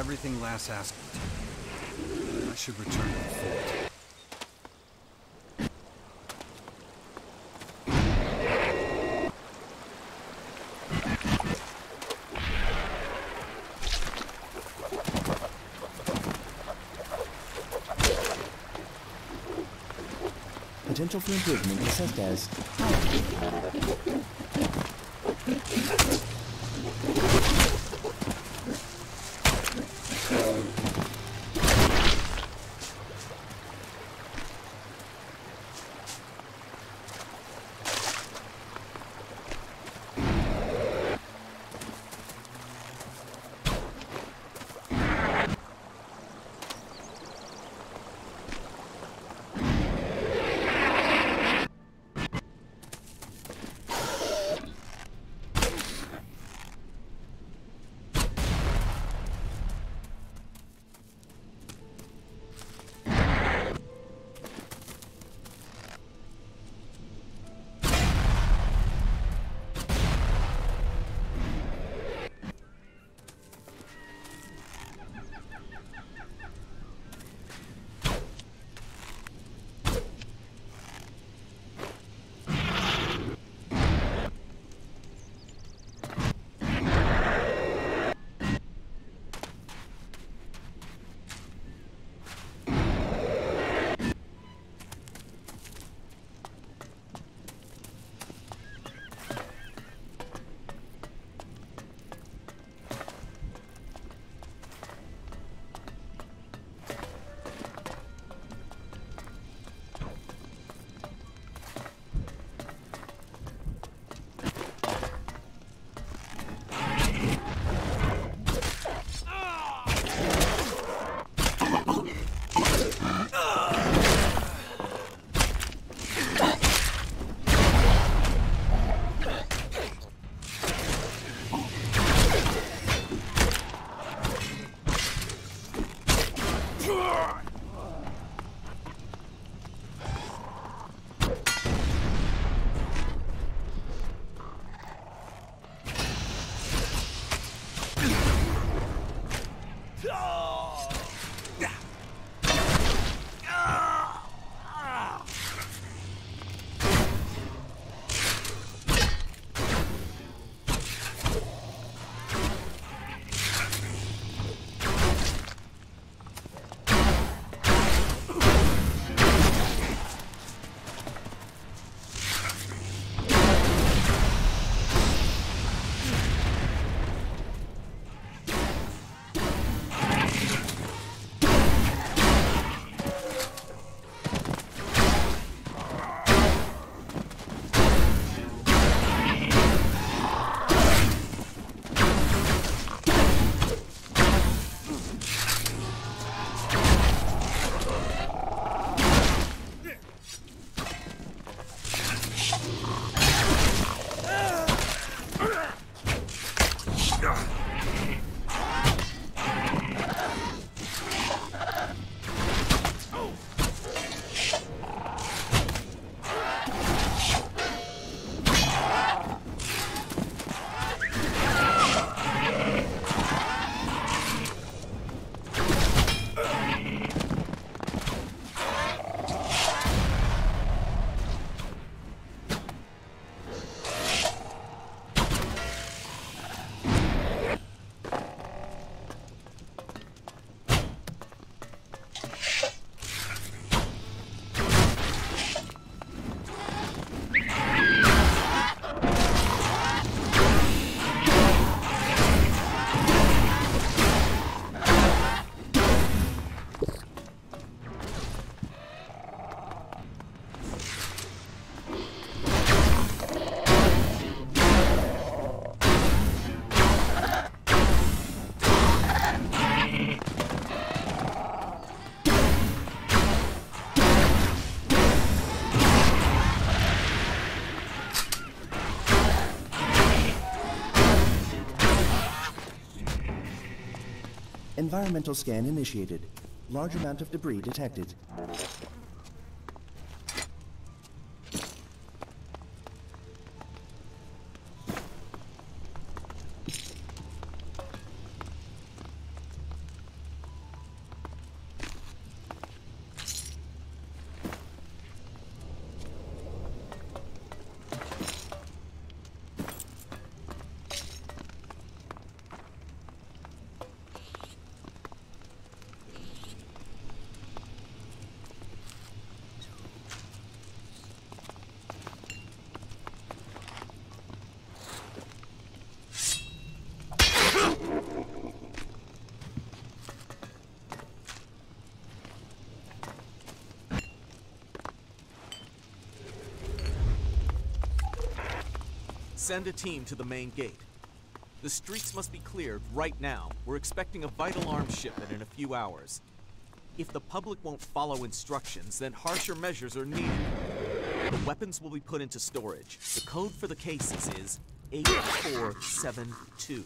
everything Lass asked me. I should return to the fort. Potential for improvement assessed as Environmental scan initiated. Large amount of debris detected. Send a team to the main gate. The streets must be cleared right now. We're expecting a vital arms shipment in a few hours. If the public won't follow instructions, then harsher measures are needed. The weapons will be put into storage. The code for the cases is 8472.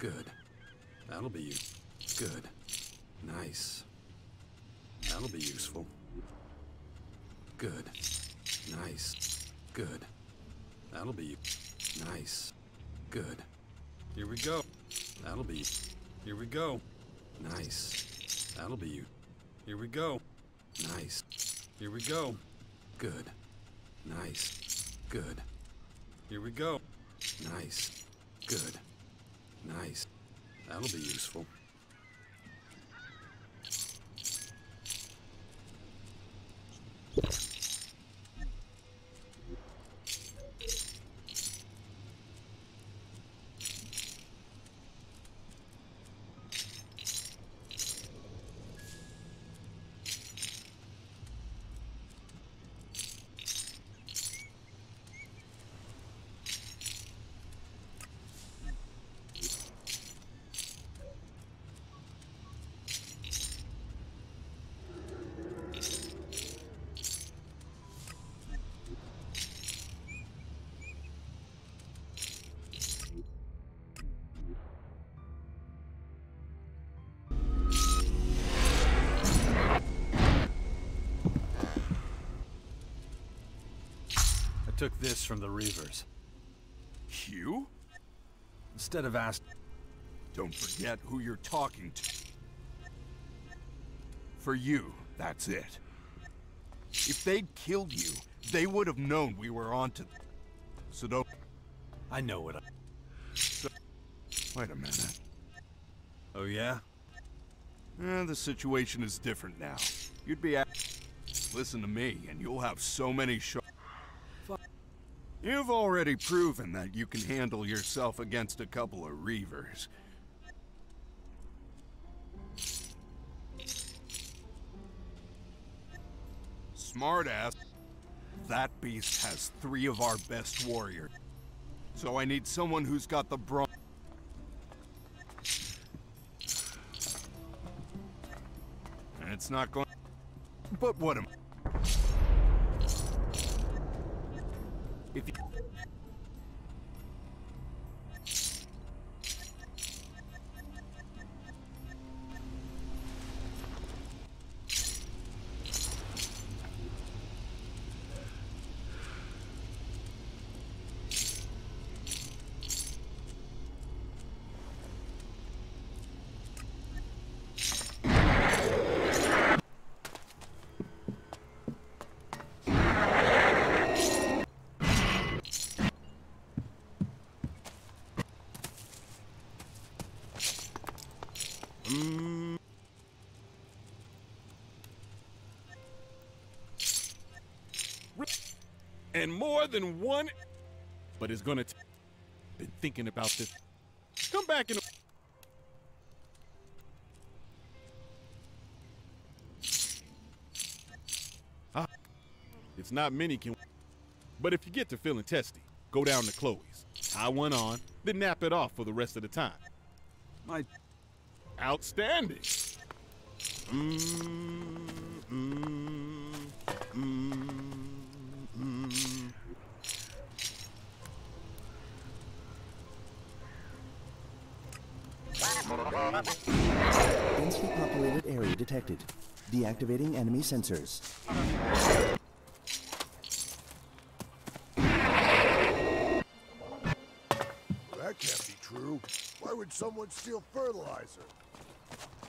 Good. That'll be you. Good. Nice. That'll be useful. Good. Nice. Good. That'll be you. Nice. Good. Here we go. That'll be. Here we go. Nice. That'll be you. Here we go. Nice. Here we go. Good. Nice. Good. Here we go. Nice. Good. Nice. That'll be useful. Took this from the Reavers. You? Instead of ask, Don't forget who you're talking to. For you, that's it. If they'd killed you, they would have known we were onto them. So don't... I know what I. Wait a minute. Oh yeah? Eh, the situation is different now. You'd be at... Listen to me, and you'll have so many shots. You've already proven that you can handle yourself against a couple of Reavers. Smartass. That beast has three of our best warriors. So I need someone who's got the brawn. And it's not going. But what am If and more than one. But it's gonna. T- been thinking about this. Come back in. A- ah, it's not many can. But if you get to feeling testy, go down to Chloe's. I one on, then nap it off for the rest of the time. My Outstanding. Mm, area detected. Deactivating enemy sensors. That can't be true. Why would someone steal fertilizer?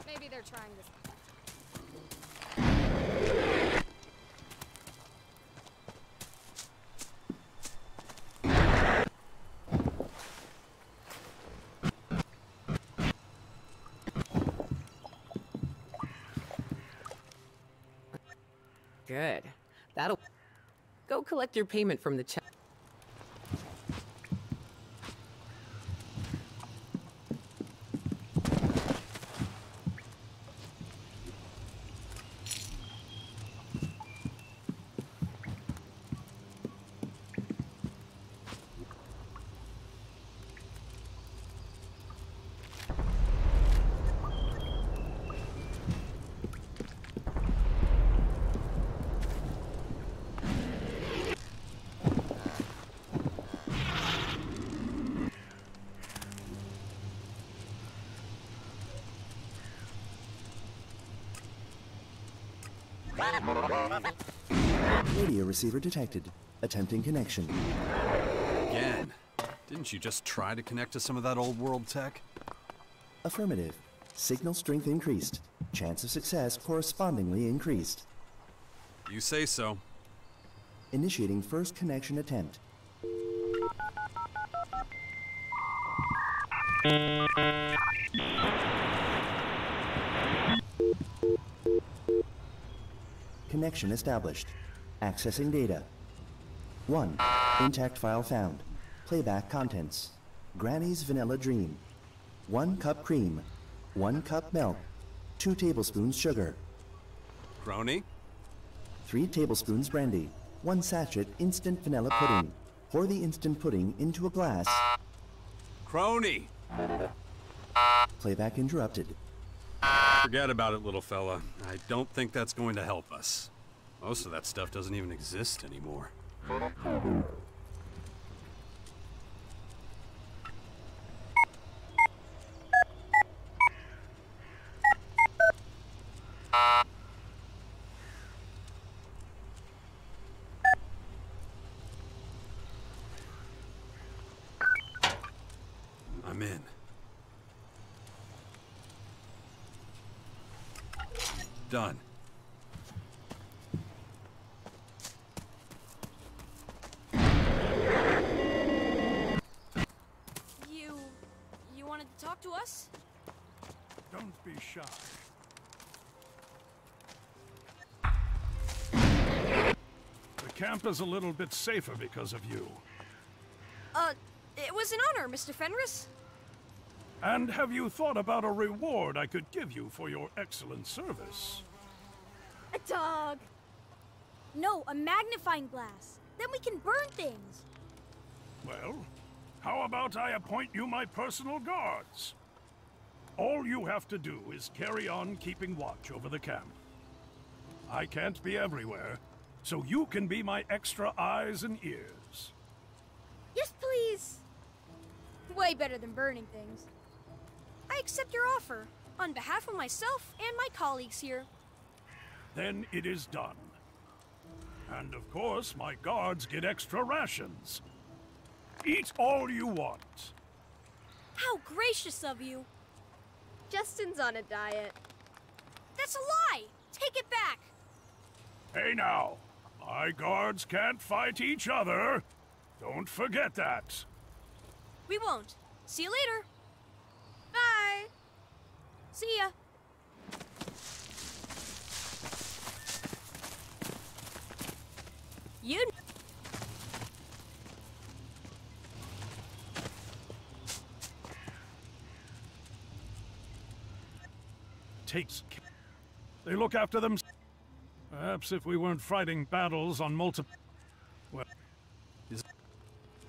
Maybe they're trying to. Collect your payment from the check. Radio receiver detected. Attempting connection. Again. Didn't you just try to connect to some of that old world tech? Affirmative. Signal strength increased. Chance of success correspondingly increased. You say so. Initiating first connection attempt. Connection established. Accessing data. 1. Intact file found. Playback contents. Granny's Vanilla Dream. 1 cup cream. 1 cup milk. 2 tablespoons sugar. Crony? 3 tablespoons brandy. 1 sachet instant vanilla pudding. Pour the instant pudding into a glass. Crony! Playback interrupted. Forget about it, little fella. I don't think that's going to help us. Most of that stuff doesn't even exist anymore. I'm in. Done. You. you wanted to talk to us? Don't be shy. The camp is a little bit safer because of you. Uh, it was an honor, Mr. Fenris. And have you thought about a reward I could give you for your excellent service? A dog. No, a magnifying glass. Then we can burn things. Well, how about I appoint you my personal guards? All you have to do is carry on keeping watch over the camp. I can't be everywhere, so you can be my extra eyes and ears. Yes, please. Way better than burning things. I accept your offer on behalf of myself and my colleagues here. Then it is done. And of course, my guards get extra rations. Eat all you want. How gracious of you. Justin's on a diet. That's a lie. Take it back. Hey now, my guards can't fight each other. Don't forget that. We won't. See you later. Bye. See ya. You. Takes. They look after them. Perhaps if we weren't fighting battles on multiple. Well. Is-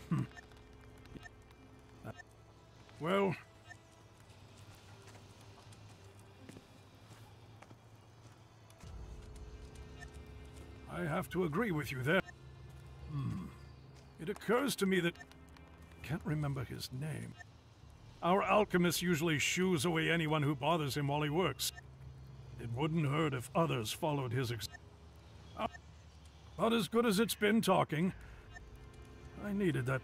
Hmm. Well. I have to agree with you there. Hmm. It occurs to me that. Can't remember his name. Our alchemist usually shoos away anyone who bothers him while he works. It wouldn't hurt if others followed his ex. Uh, Not as good as it's been talking. I needed that.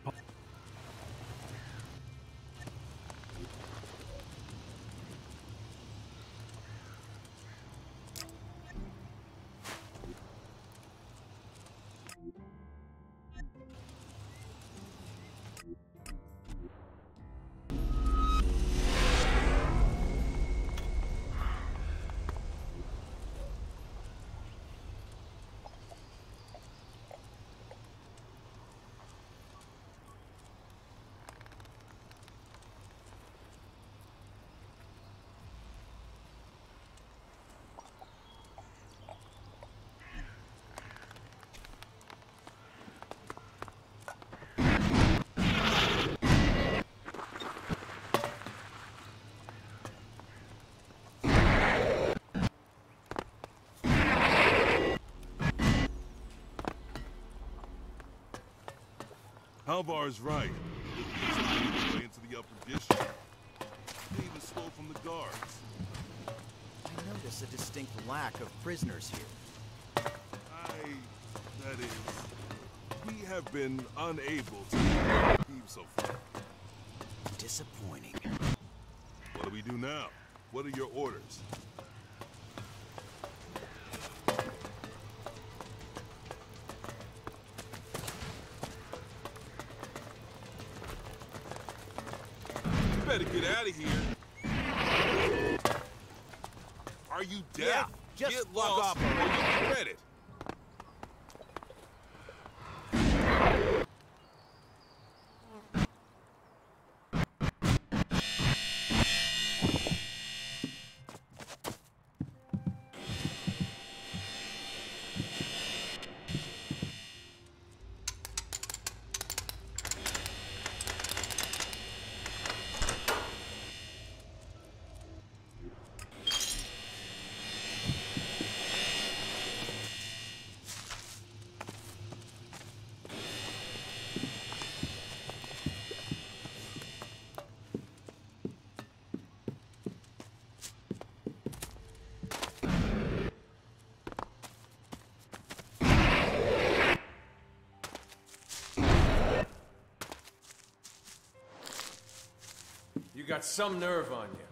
Halvar's right. It way into the upper district. They even stole from the guards. I notice a distinct lack of prisoners here. I... that is... We have been unable to thieve so far. Disappointing. What do we do now? What are your orders? Better get out of here. Are you deaf? Yeah, just get lost off or you already. Got some nerve on you.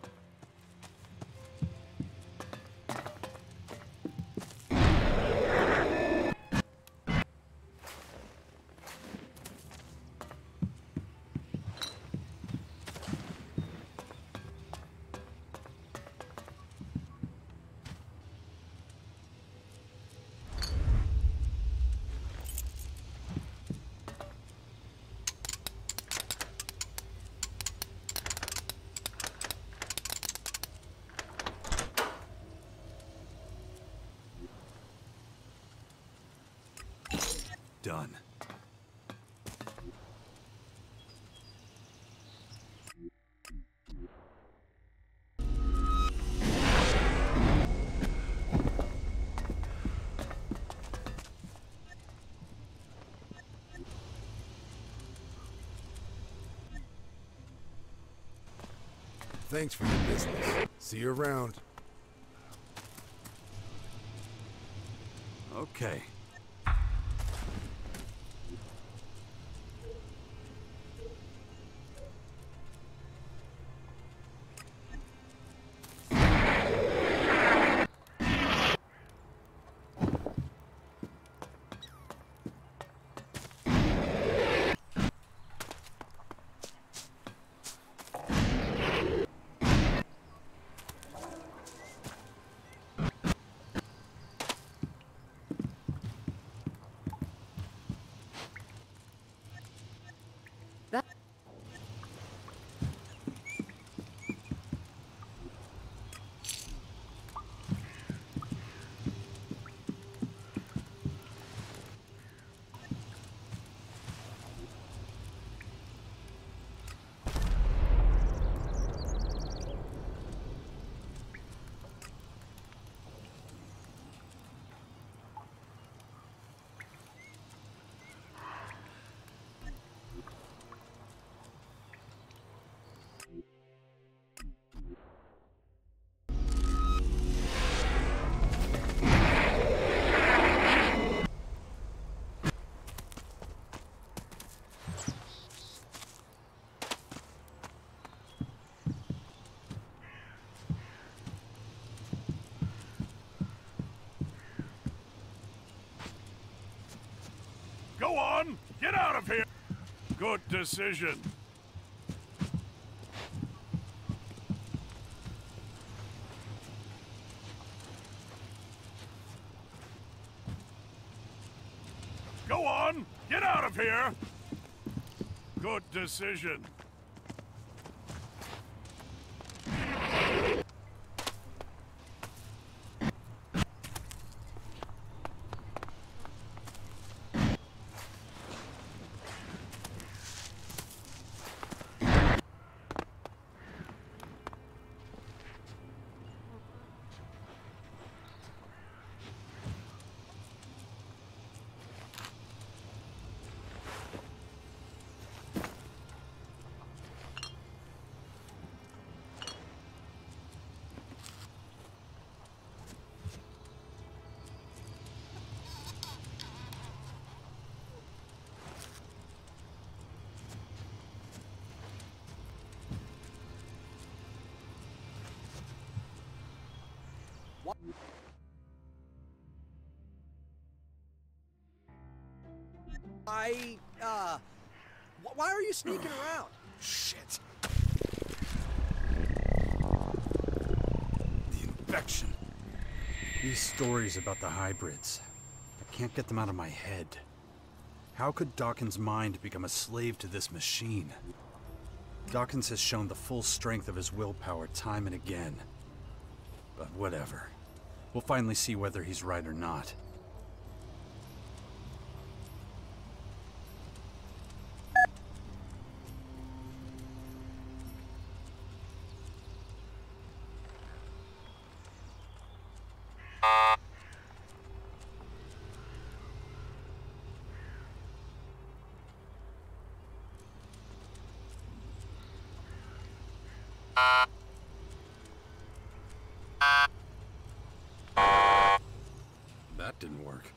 Thanks for your business. See you around. Okay. Go on! Get out of here! Good decision. Go on! Get out of here! Good decision. I, uh, wh- why are you sneaking around? Shit. The infection. These stories about the hybrids. I can't get them out of my head. How could Dawkins' mind become a slave to this machine? Dawkins has shown the full strength of his willpower time and again. But whatever. We'll finally see whether he's right or not. That didn't work.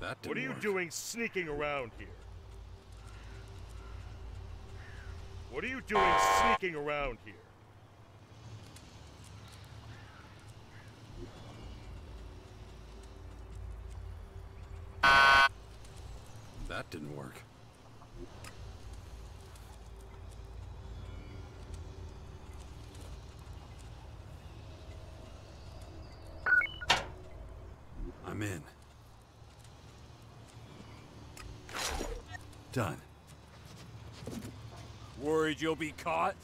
That didn't What are you work. doing sneaking around here? What are you doing sneaking around here? That didn't work. I'm in. Done. Worried you'll be caught?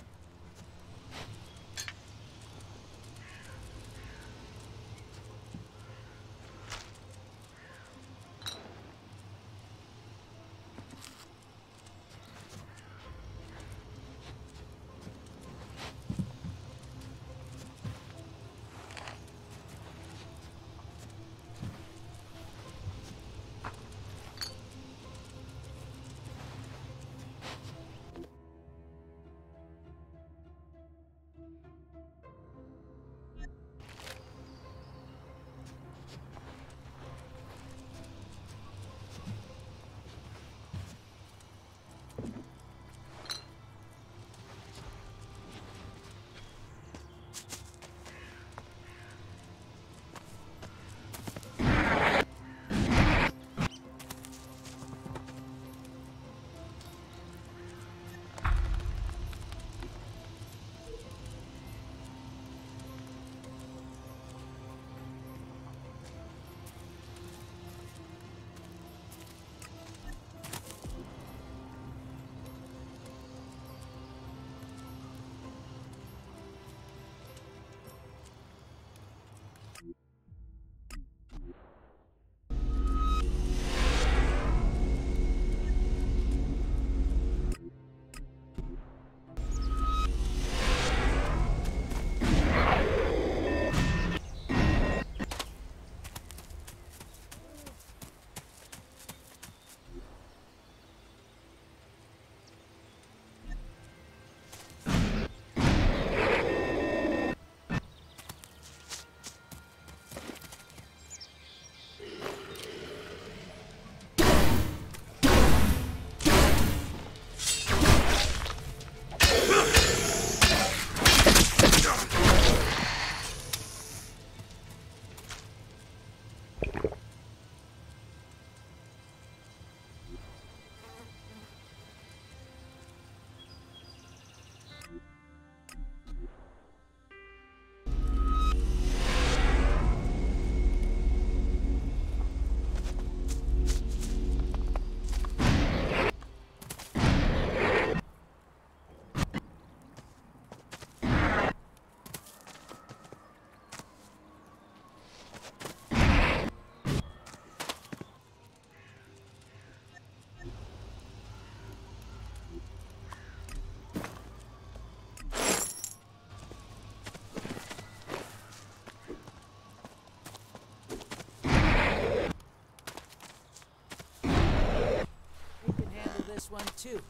One too.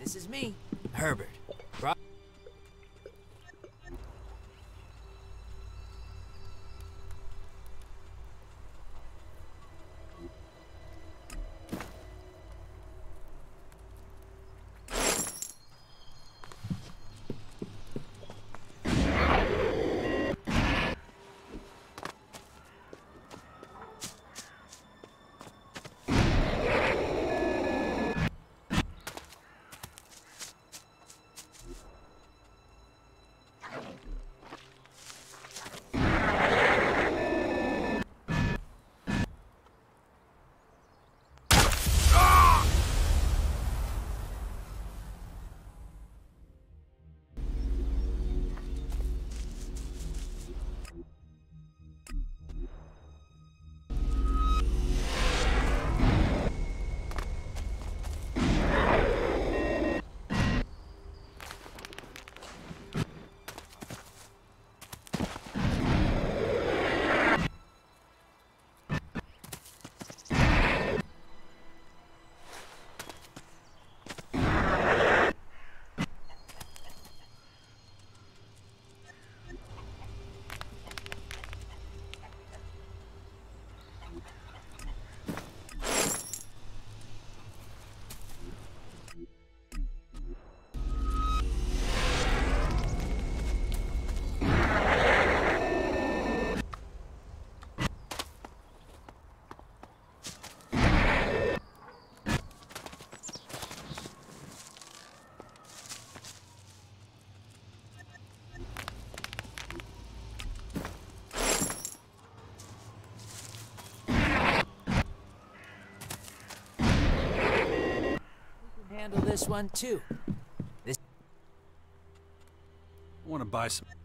This is me. Herbert. Handle this one too. This I want to buy some.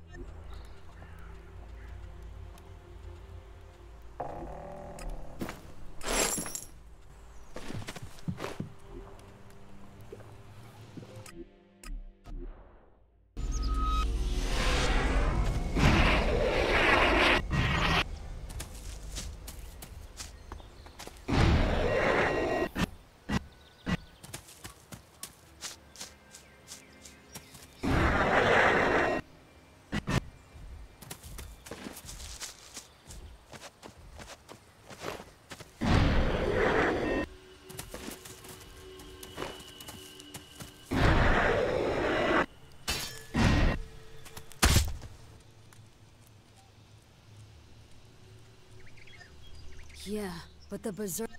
Yeah, but the Berserk...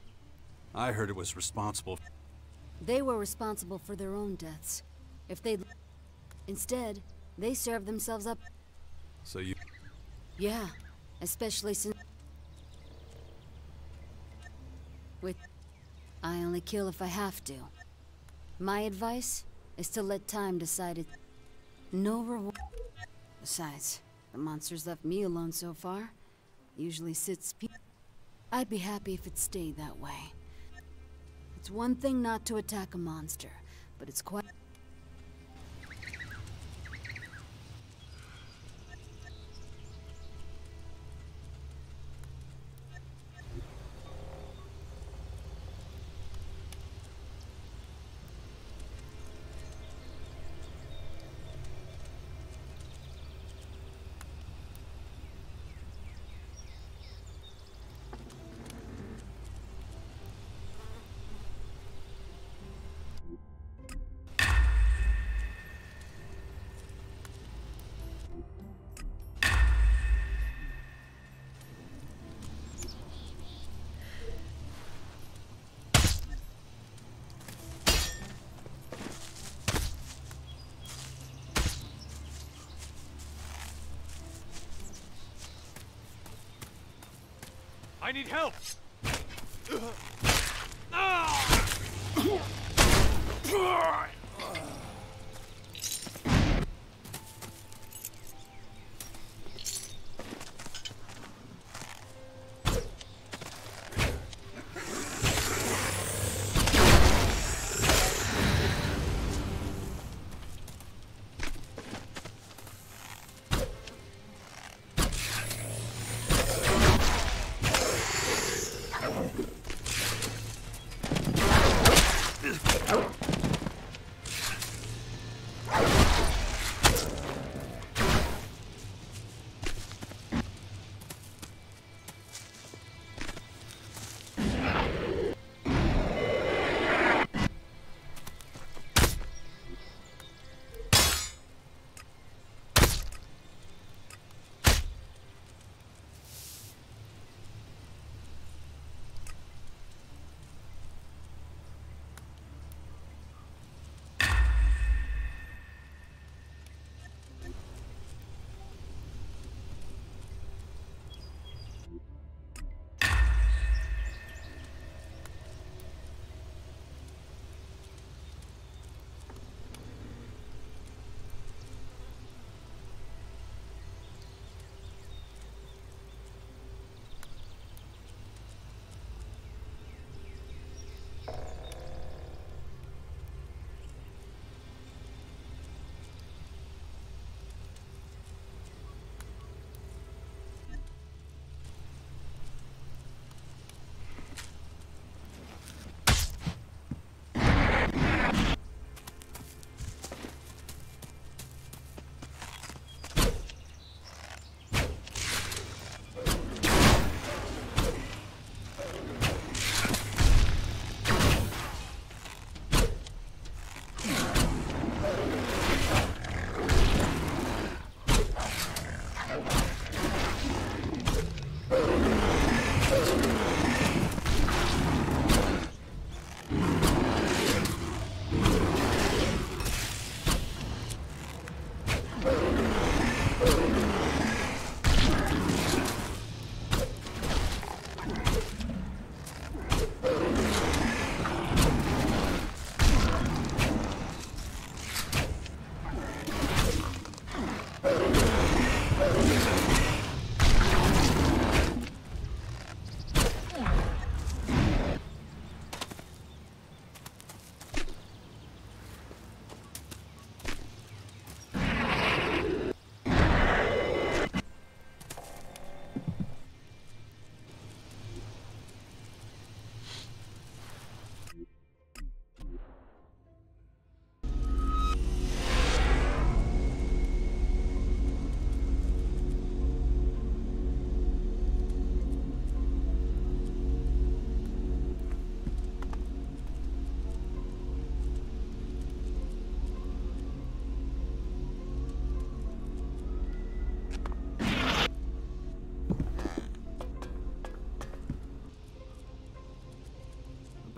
I heard it was responsible. They were responsible for their own deaths. If they'd... Instead, they served themselves up. So you. Yeah, especially since... With... I only kill if I have to. My advice is to let time decide it. No reward. Besides, the monster's left me alone so far. Usually sits pe- I'd be happy if it stayed that way. It's one thing not to attack a monster, but it's quite... need help!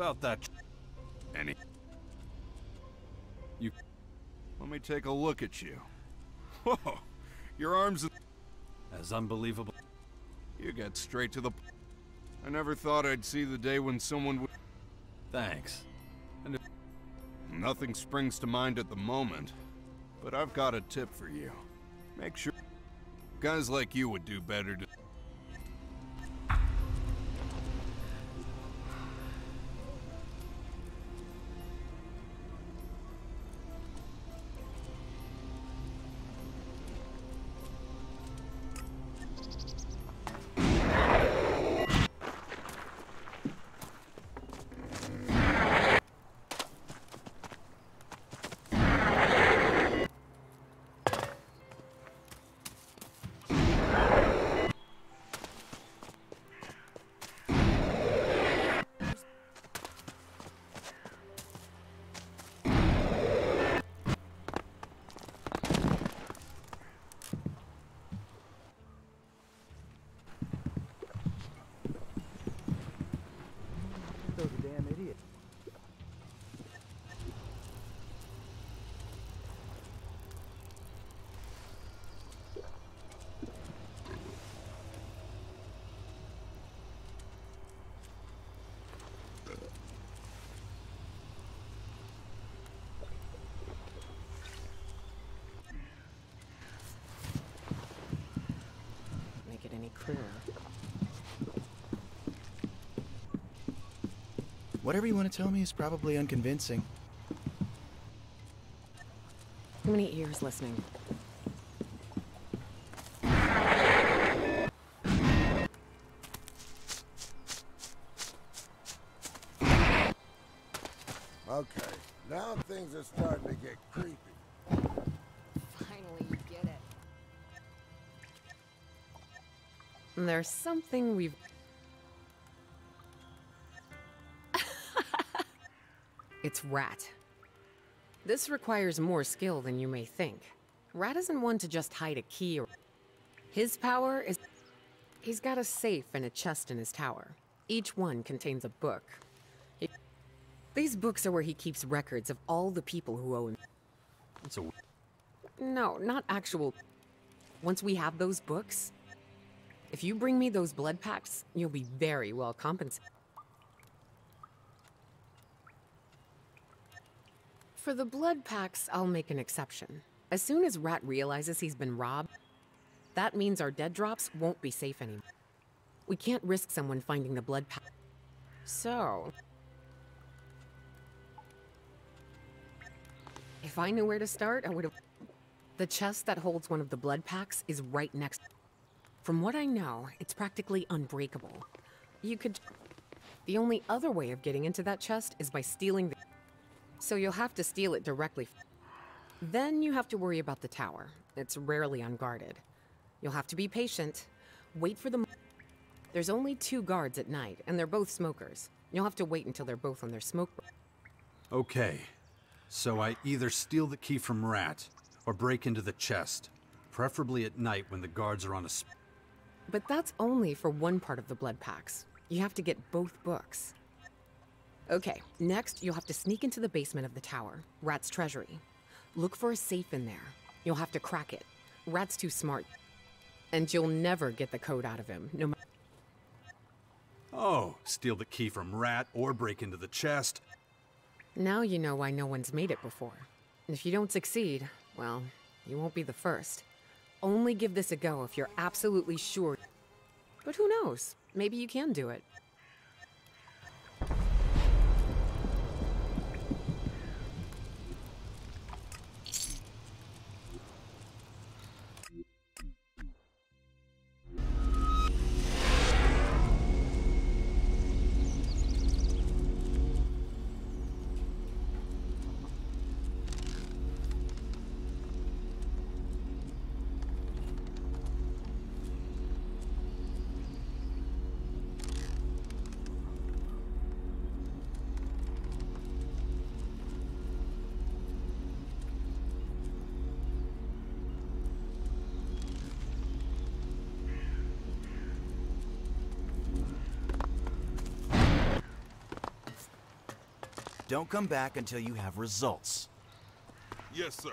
About that? Any? You. Let me take a look at you. Whoa, your arms. As unbelievable. You get straight to the. I never thought I'd see the day when someone would. Thanks. And nothing springs to mind at the moment, but I've got a tip for you. Make sure guys like you would do better to. Whatever you want to tell me is probably unconvincing. How many ears listening. Okay, now things are starting to get creepy. Finally, you get it. There's something we've. It's Rat. This requires more skill than you may think. Rat isn't one to just hide a key or. His power is. He's got a safe and a chest in his tower. Each one contains a book. He- These books are where he keeps records of all the people who owe him. A. No, not actual. Once we have those books, if you bring me those blood packs, you'll be very well compensated. For the blood packs, I'll make an exception. As soon as Rat realizes he's been robbed, that means our dead drops won't be safe anymore. We can't risk someone finding the blood pack. So. If I knew where to start, I would have. The chest that holds one of the blood packs is right next. From what I know, it's practically unbreakable. You could. The only other way of getting into that chest is by stealing the. So you'll have to steal it directly. Then you have to worry about the tower. It's rarely unguarded. You'll have to be patient. Wait for the. There's only two guards at night, and they're both smokers. You'll have to wait until they're both on their smoke. break. Okay. So I either steal the key from Rat, or break into the chest. Preferably at night when the guards are on a But that's only for one part of the blood packs. You have to get both books. Okay, next you'll have to sneak into the basement of the tower, Rat's treasury. Look for a safe in there. You'll have to crack it. Rat's too smart. And you'll never get the code out of him, no matter. Oh, steal the key from Rat or break into the chest. Now you know why no one's made it before. And if you don't succeed, well, you won't be the first. Only give this a go if you're absolutely sure. But who knows? Maybe you can do it. Don't come back until you have results. Yes, sir.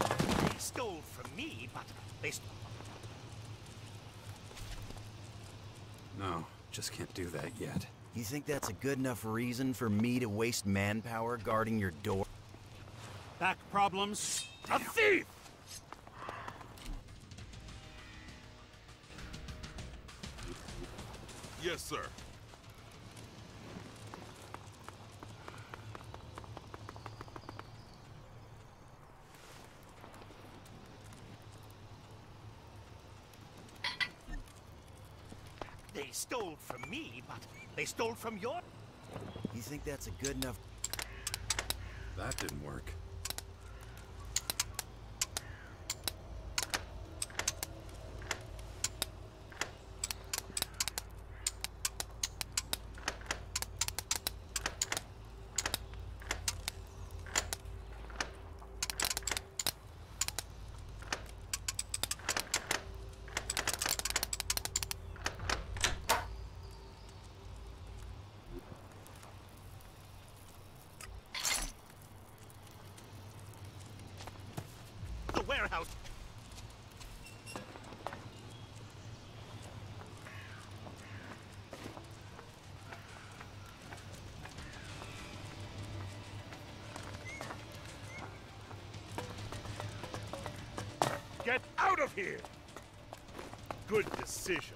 They stole from me, but they. St No, just can't do that yet. You think that's a good enough reason for me to waste manpower guarding your door? Back problems? A thief! Yes, sir. They stole from me, but they stole from your. You think that's a good enough... That didn't work. Of here! Good decision.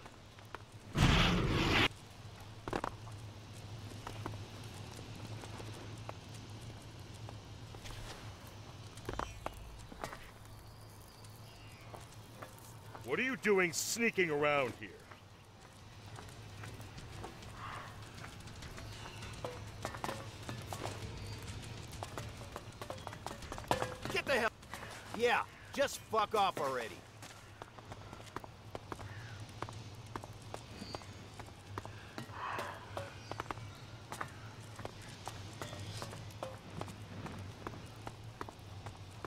What are you doing sneaking around here? Get the hell... Yeah, just fuck off already.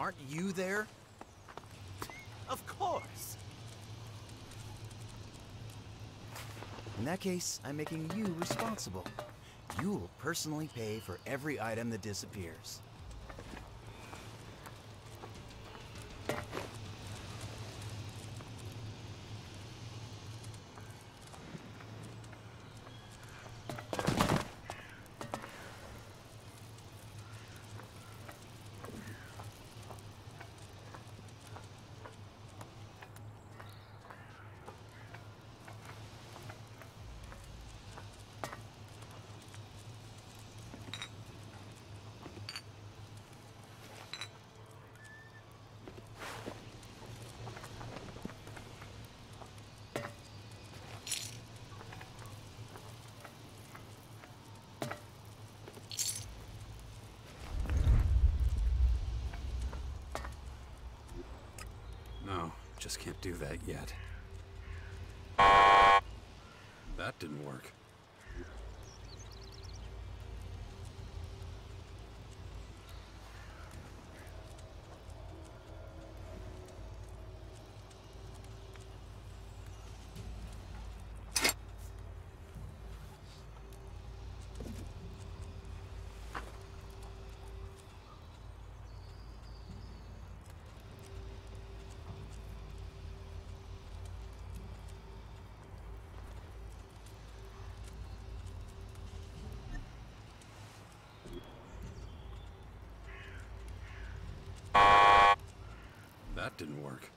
Aren't you there? Of course. In that case, I'm making you responsible. You'll personally pay for every item that disappears. No, just can't do that yet. That didn't work. Didn't work.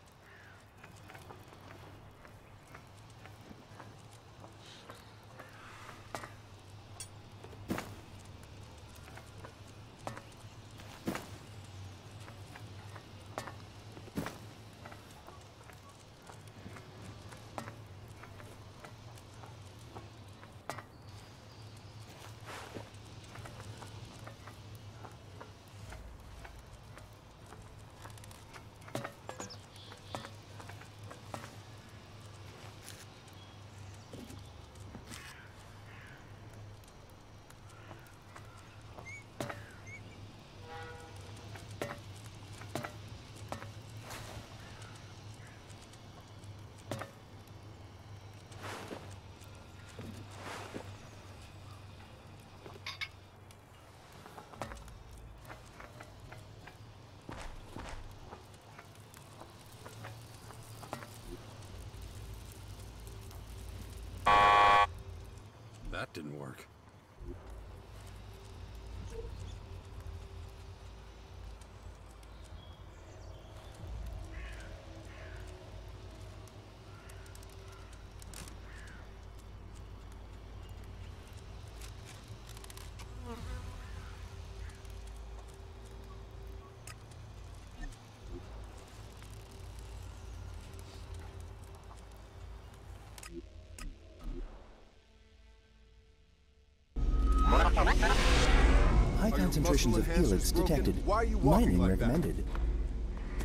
High concentrations of Elex detected. Mining recommended.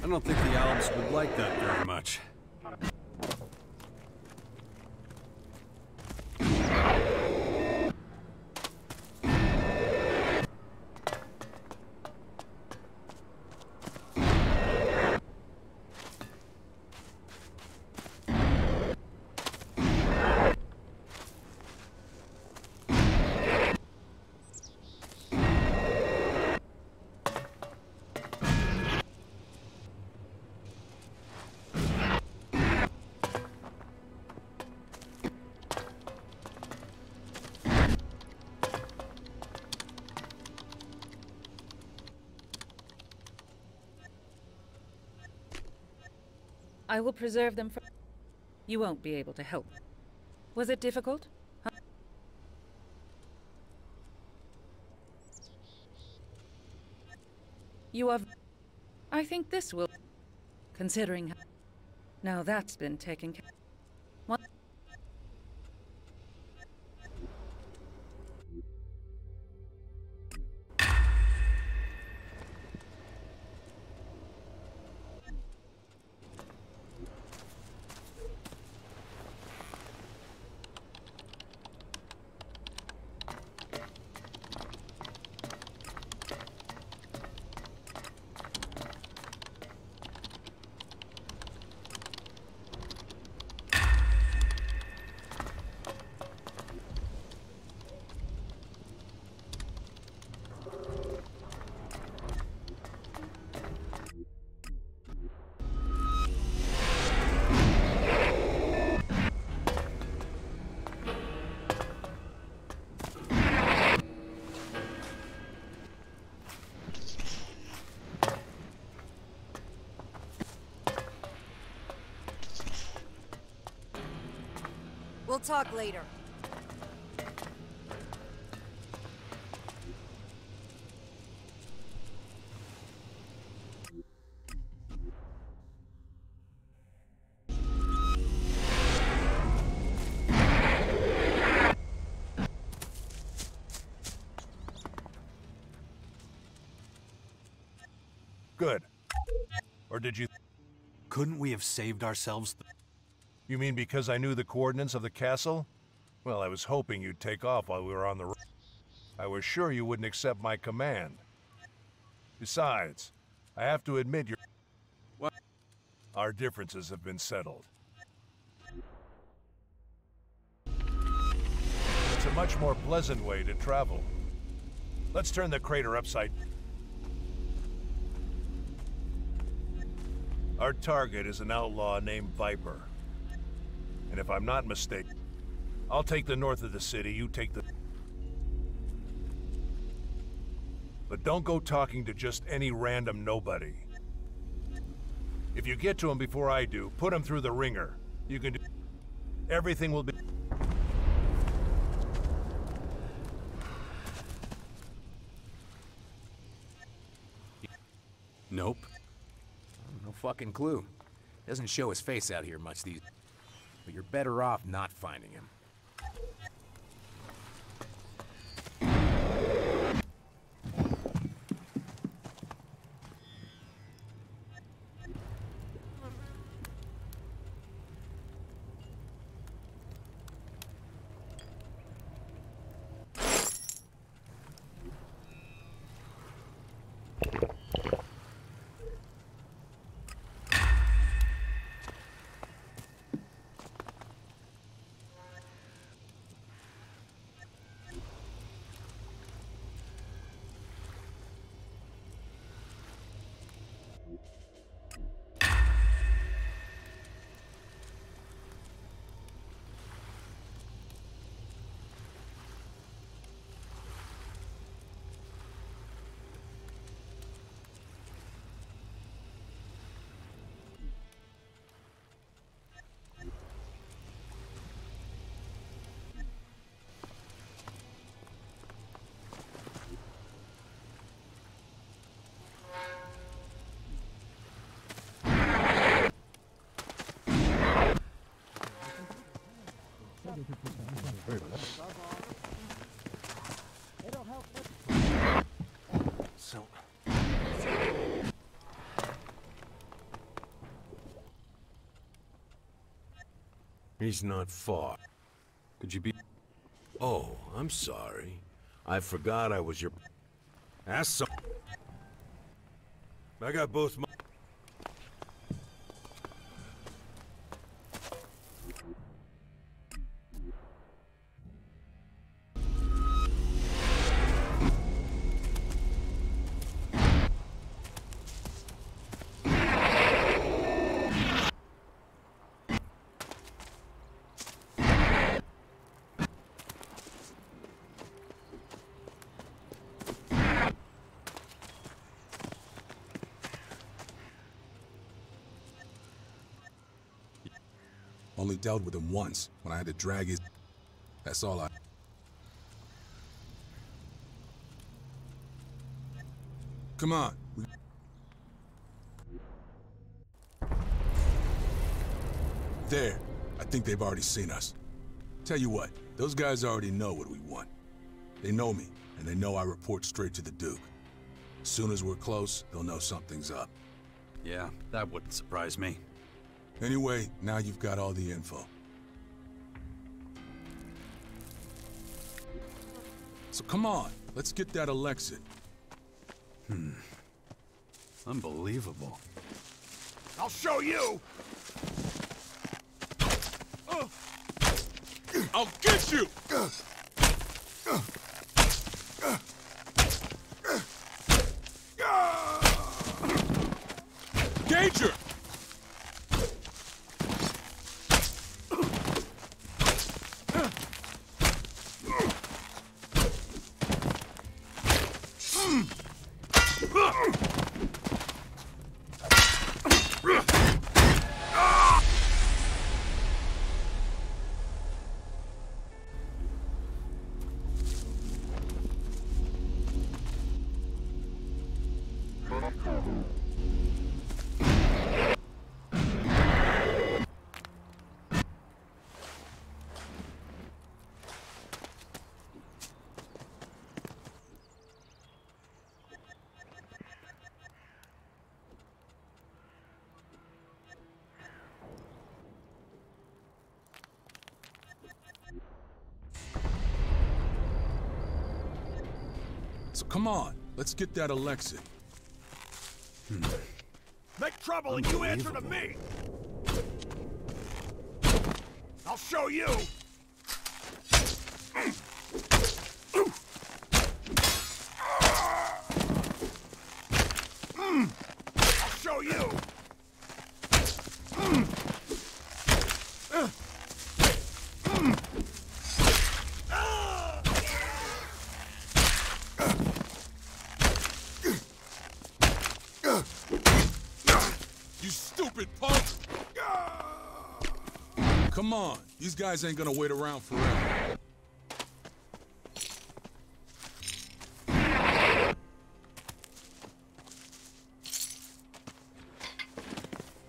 I don't think the Albs would like that very much. I will preserve them for... You won't be able to help. Was it difficult? You are... I think this will... Considering... Now that's been taken care... talk later. Good. Or did you... Couldn't we have saved ourselves. You mean because I knew the coordinates of the castle? Well, I was hoping you'd take off while we were on the road. I was sure you wouldn't accept my command. Besides, I have to admit your... What? Our differences have been settled. It's a much more pleasant way to travel. Let's turn the crater upside... Our target is an outlaw named Viper. And if I'm not mistaken, I'll take the north of the city, you take the... But don't go talking to just any random nobody. If you get to him before I do, put him through the ringer. You can do... Everything will be... Nope. No fucking clue. Doesn't show his face out here much these... But you're better off not finding him. He's not far. Could you be... Oh, I'm sorry. I forgot I was your... Ass. I got both my... Only dealt with him once, when I had to drag his... That's all I... Come on. There. I think they've already seen us. Tell you what, those guys already know what we want. They know me, and they know I report straight to the Duke. As soon as we're close, they'll know something's up. Yeah, that wouldn't surprise me. Anyway, now you've got all the info. So come on, let's get that Elexit. Hmm. Unbelievable. I'll show you! I'll get you! Come on, let's get that Elexit. Hmm. Make trouble and you answer to me! I'll show you! I'll show you! You stupid punk! Come on, these guys ain't gonna wait around forever.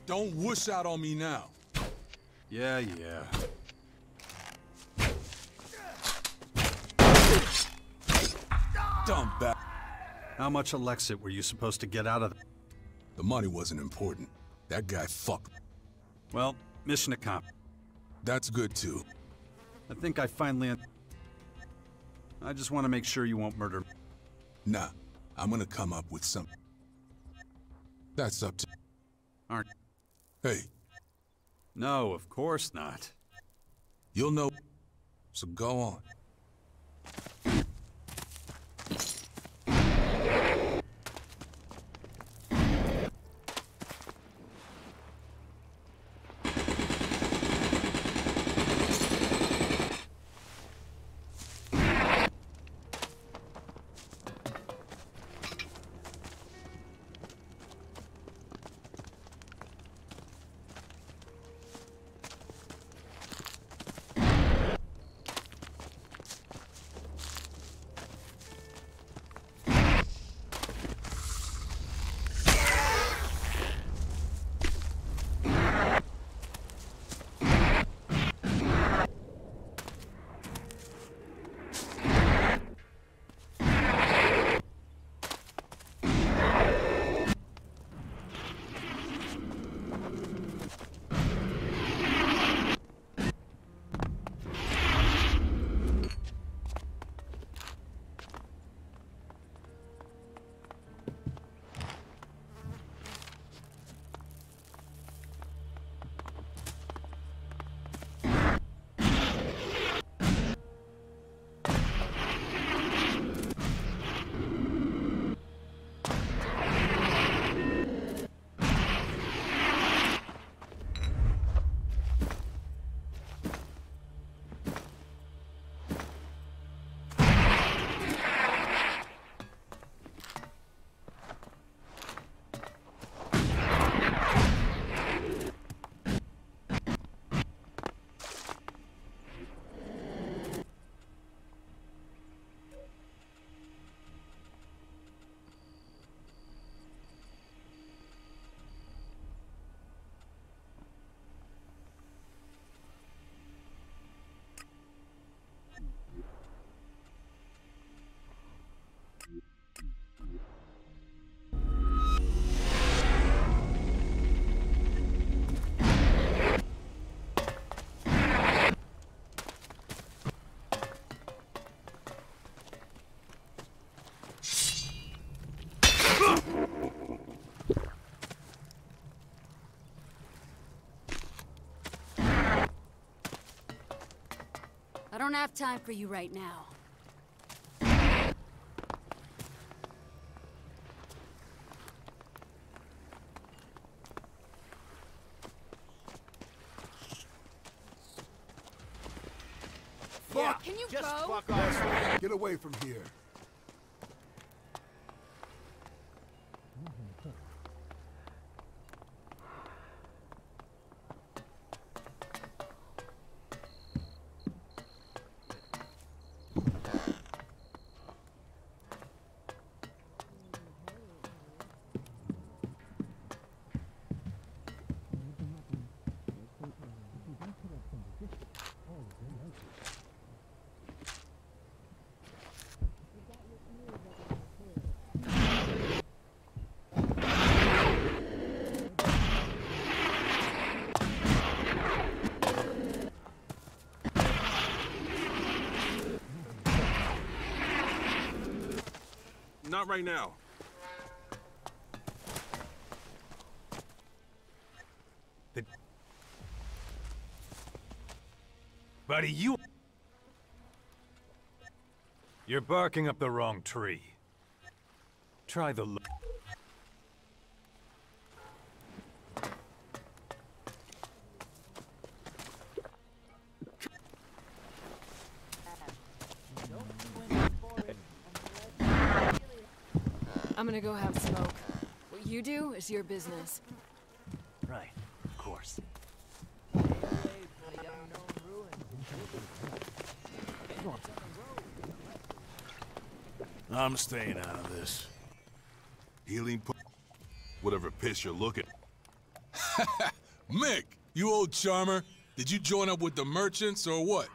Don't wuss out on me now. Yeah, yeah. Dumb bat. How much Elexit were you supposed to get out of th- The money wasn't important. That guy fucked. Well, mission accomplished. That's good too. I think I finally... I just want to make sure you won't murder... Nah, I'm gonna come up with something. That's up to... Aren't... Hey, No, of course not. you'll know. So go on. Don't have time for you right now. Yeah, Can you just go? fuck off. Get away from here. Not right now. Buddy, you... You're barking up the wrong tree. Try the... lo- I'm gonna go have smoke. What you do is your business. Right, of course. I'm staying out of this. Healing po- Whatever piss you're looking. Mick, you old charmer. Did you join up with the merchants or what?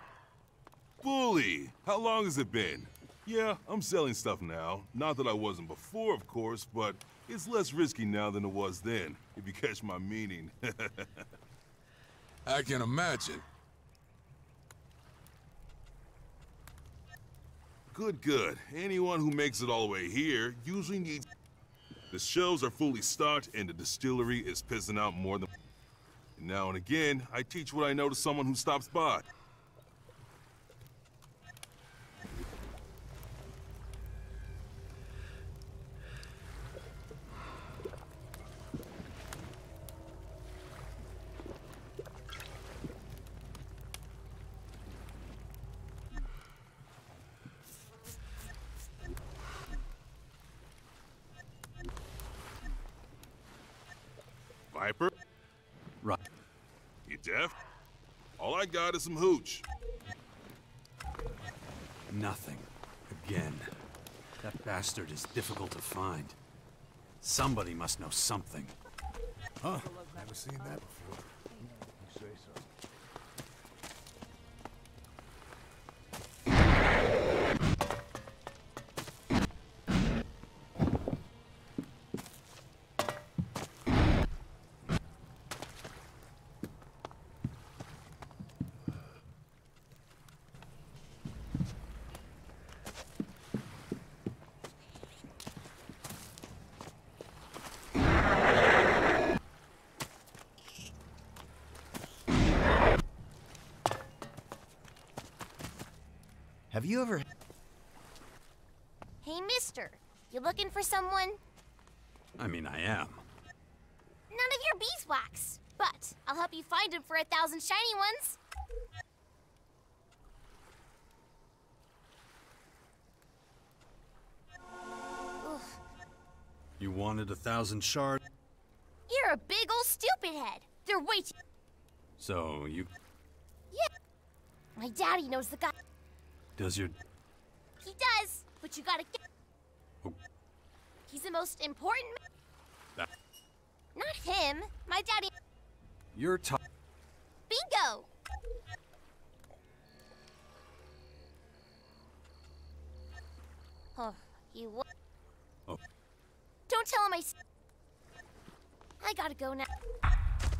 Bully! How long has it been? Yeah, I'm selling stuff now. Not that I wasn't before, of course, but it's less risky now than it was then, if you catch my meaning. I can imagine. Good, good. Anyone who makes it all the way here usually needs... The shelves are fully stocked and the distillery is pissing out more than... Now and again, I teach what I know to someone who stops by. Viper? Right. You deaf? All I got is some hooch. Nothing. Again. That bastard is difficult to find. Somebody must know something. Huh? Never seen that before. You say so. You ever... Hey, mister. You looking for someone? I mean, I am. None of your beeswax. But I'll help you find him for a thousand shiny ones. Oof, You wanted a thousand shards, You're a big old stupid head. They're way too... so you... Yeah. My daddy knows the guy. Does your... He does, but you gotta get... Oh. He's the most important... That... Not him. My daddy... You're t- Bingo! Oh, you wa- Oh. Don't tell him I... I gotta go now.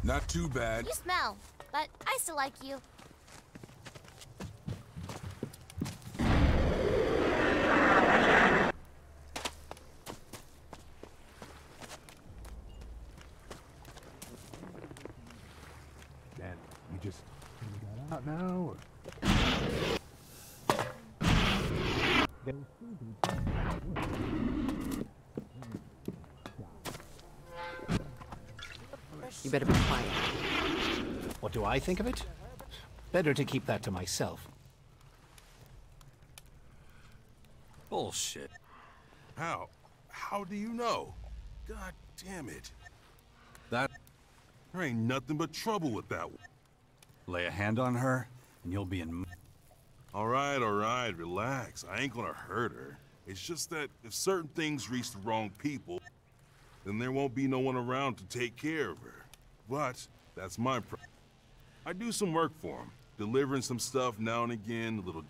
Not too bad. You smell, but I still like you. Dan, you just figured that out now, or... You better be quiet. What do I think of it? Better to keep that to myself. Bullshit. How? How do you know? God damn it. That... There ain't nothing but trouble with that one. Lay a hand on her, and you'll be in... All right, all right, relax. I ain't gonna hurt her. It's just that if certain things reach the wrong people, then there won't be no one around to take care of her. But that's my pro I do some work for him, delivering some stuff now and again, a little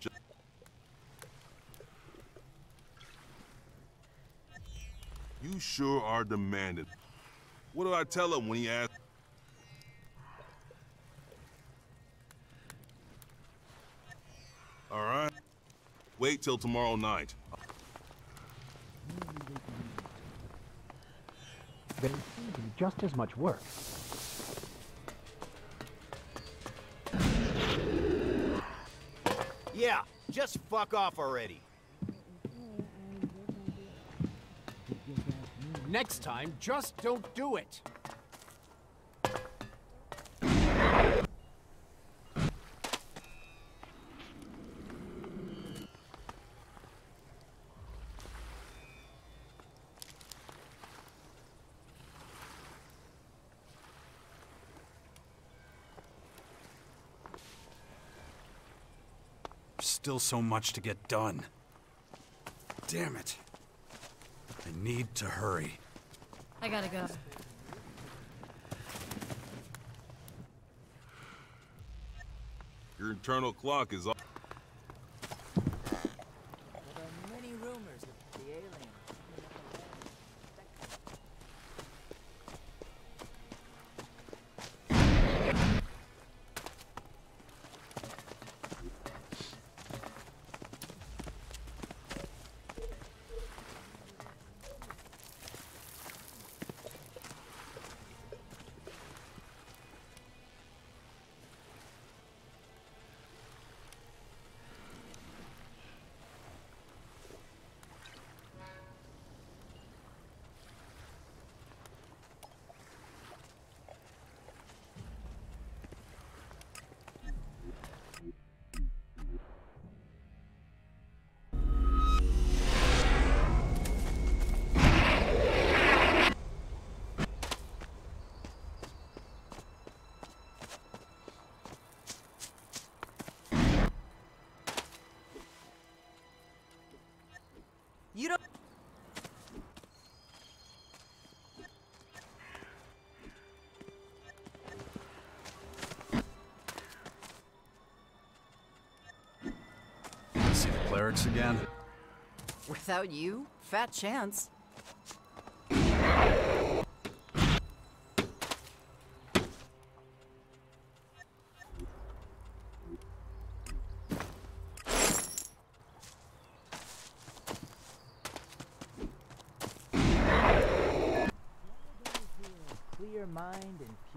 You sure are demanding. What do I tell him when he asks? All right. Wait till tomorrow night. They seem to be just as much work. Yeah, just fuck off already. Next time, just don't do it. Still so much to get done. Damn it. I need to hurry. I gotta go. Your internal clock is off. You don't. See the clerics again? Without you, fat chance.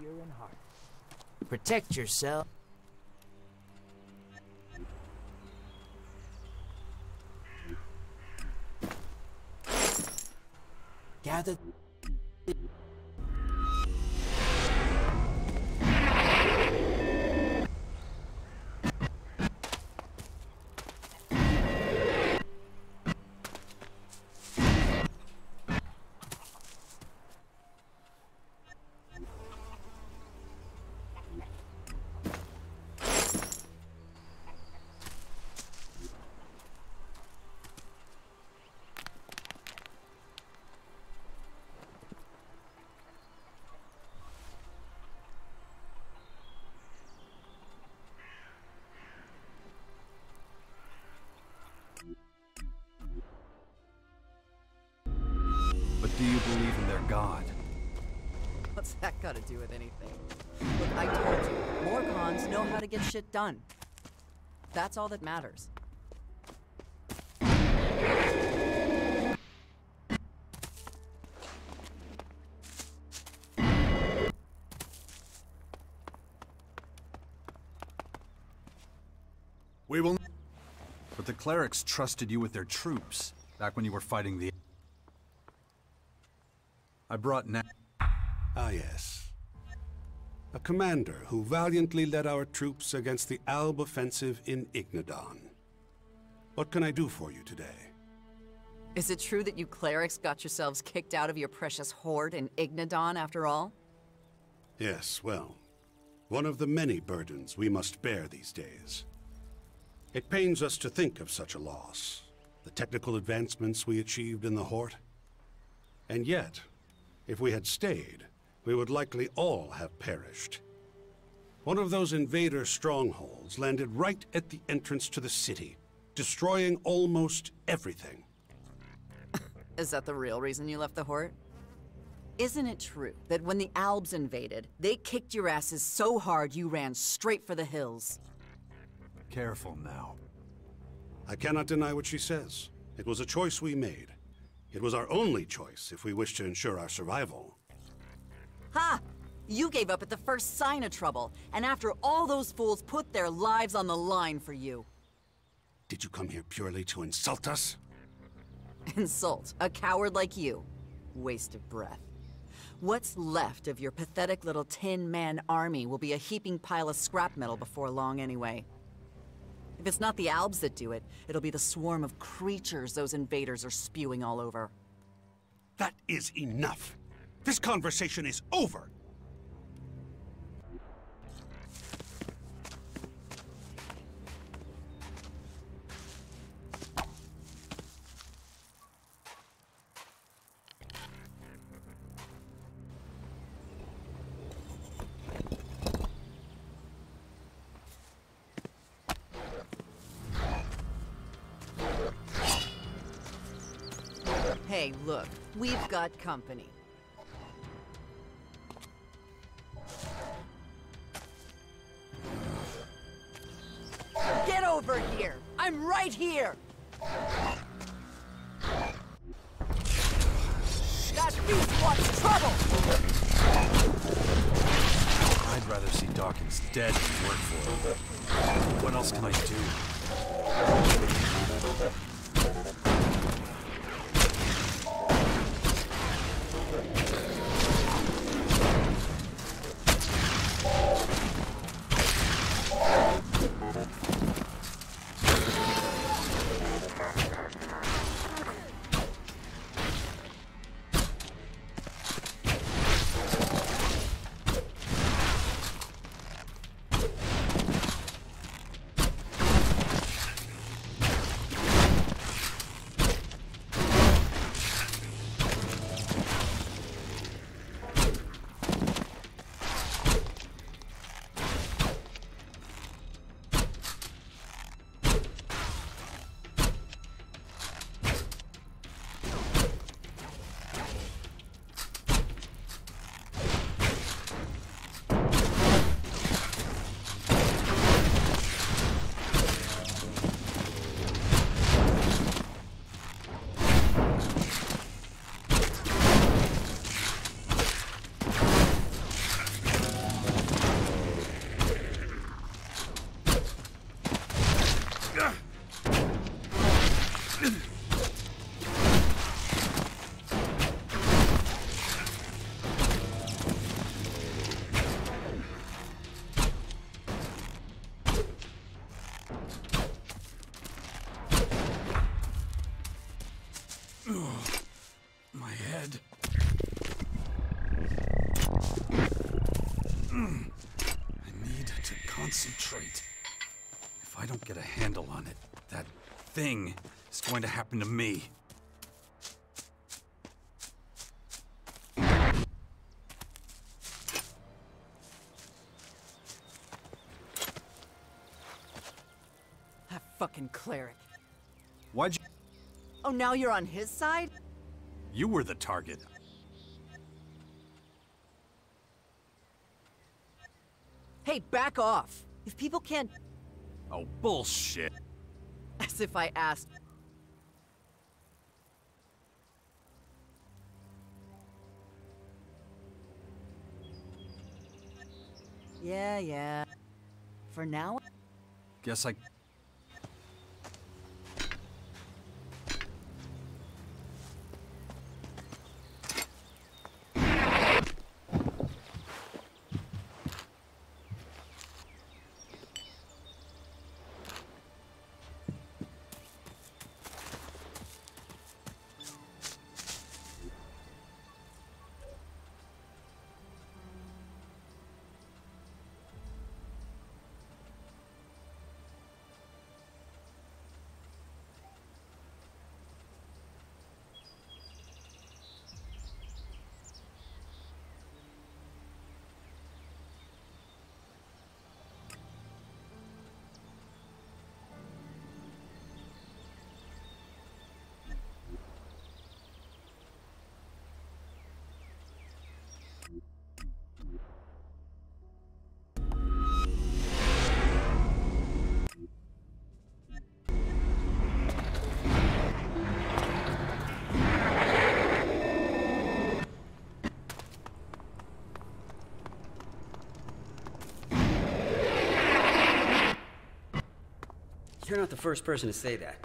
Pure in heart. Protect yourself. Get shit done. That's all that matters. We will... But the clerics trusted you with their troops, back when you were fighting the... I brought Na- Ah, yes. A commander who valiantly led our troops against the Alb offensive in Ignadon. What can I do for you today? Is it true that you clerics got yourselves kicked out of your precious Hort in Ignadon after all? Yes, well, one of the many burdens we must bear these days. It pains us to think of such a loss, the technical advancements we achieved in the Hort. And yet, if we had stayed, we would likely all have perished. One of those invader strongholds landed right at the entrance to the city, destroying almost everything. Is that the real reason you left the Hort? Isn't it true that when the Albs invaded, they kicked your asses so hard you ran straight for the hills? Careful now. I cannot deny what she says. It was a choice we made. It was our only choice if we wished to ensure our survival. Ha! You gave up at the first sign of trouble, and after all those fools put their lives on the line for you. Did you come here purely to insult us? Insult a coward like you. Waste of breath. What's left of your pathetic little Tin Man army will be a heaping pile of scrap metal before long anyway. If it's not the Albs that do it, it'll be the swarm of creatures those invaders are spewing all over. That is enough. This conversation is over. Hey, look, we've got company. Right here! That beast wants trouble! I'd rather see Dawkins dead than work for him. What else can I do? Thing is going to happen to me. That fucking cleric. Why'd you... Oh, now you're on his side? You were the target. Hey, back off. If people can't... Oh, bullshit. If I asked. Yeah, yeah. For now, Guess I... You're not the first person to say that.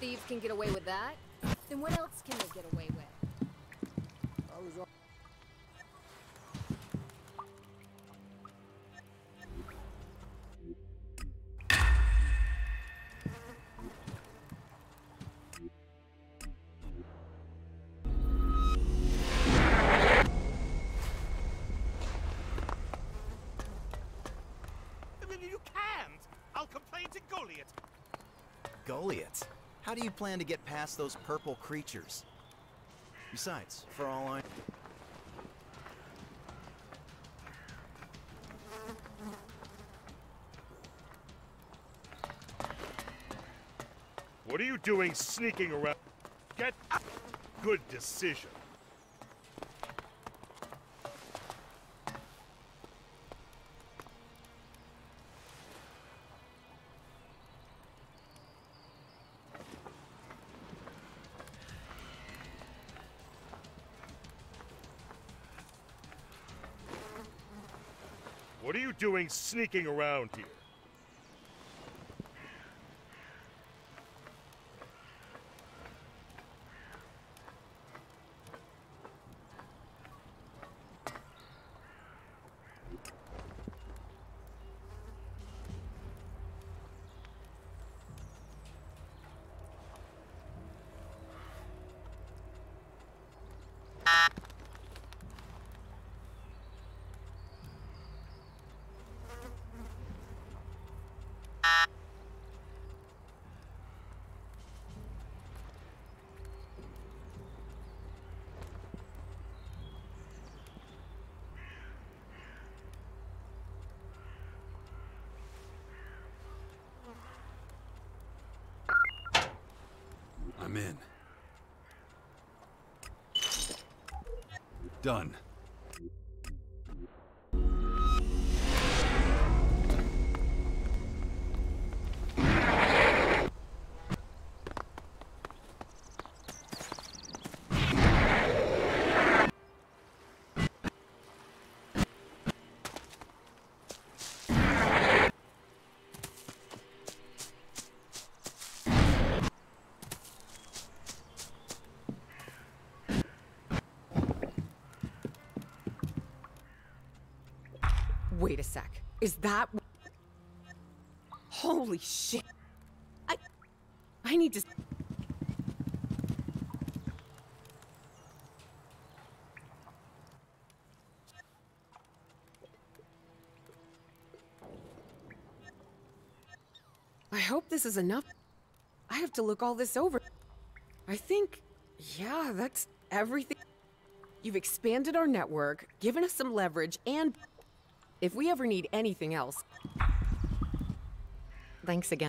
Thieves can get away with that, then what else can they get away with? Do you plan to get past those purple creatures? Besides, for all I... What are you doing sneaking around? Get! Good decision. What are you doing sneaking around here? I'm in. Done. Wait a sec. Is that... Holy shit. I... I need to... I hope this is enough. I have to look all this over. I think, yeah, that's everything. You've expanded our network, given us some leverage, and if we ever need anything else. Thanks again.